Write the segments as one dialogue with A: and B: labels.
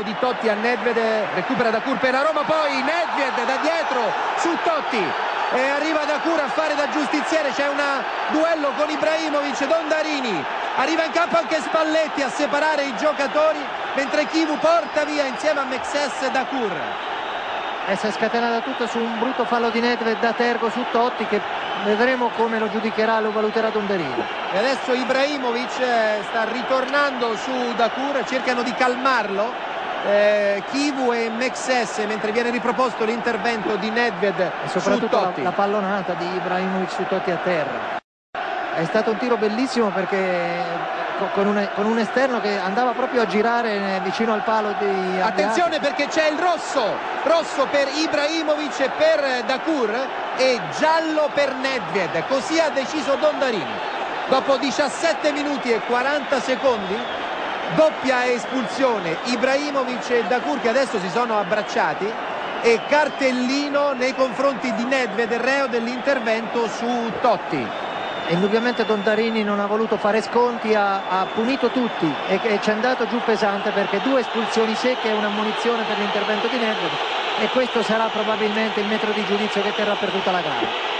A: di Totti a Nedved recupera da Kur per la Roma poi Nedved da dietro su Totti e arriva da Kur a fare da giustiziere c'è un duello con Ibrahimovic Dondarini arriva in campo anche Spalletti a separare i giocatori mentre Kivu porta via insieme a Mexes da Kur
B: e si è scatenata tutta su un brutto fallo di Nedved da Tergo su Totti che vedremo come lo giudicherà lo valuterà Dondarini.
A: E adesso Ibrahimovic eh, sta ritornando su Dakur cercano di calmarlo eh, Kivu e Mexes mentre viene riproposto l'intervento di Nedved
B: e soprattutto la, la, pallonata di Ibrahimovic su Totti a terra. È stato un tiro bellissimo perché con un, con un, esterno che andava proprio a girare vicino al palo di
A: attenzione perché c'è il rosso rosso per Ibrahimovic e per Dakur e giallo per Nedved. Così ha deciso Dondarini. Dopo 17 minuti e 40 secondi doppia espulsione. Ibrahimovic e Dakur che adesso si sono abbracciati e cartellino nei confronti di Nedved reo dell'intervento su Totti.
B: Indubbiamente Dondarini non ha voluto fare sconti ha, ha punito tutti e, e ci è andato giù pesante perché due espulsioni secche e una munizione per l'intervento di Nedved e questo sarà probabilmente il metro di giudizio che terrà per tutta la gara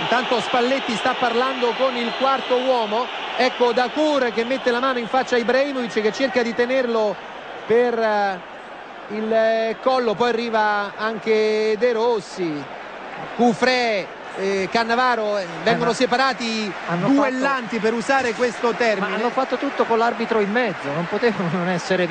A: intanto Spalletti sta parlando con il quarto uomo. Ecco Dakur che mette la mano in faccia a Ibrahimovic che cerca di tenerlo per eh, il eh, collo. Poi arriva anche De Rossi Cufré eh, Cannavaro eh, vengono eh, separati duellanti fatto... per usare questo termine
B: ma hanno fatto tutto con l'arbitro in mezzo non potevano non essere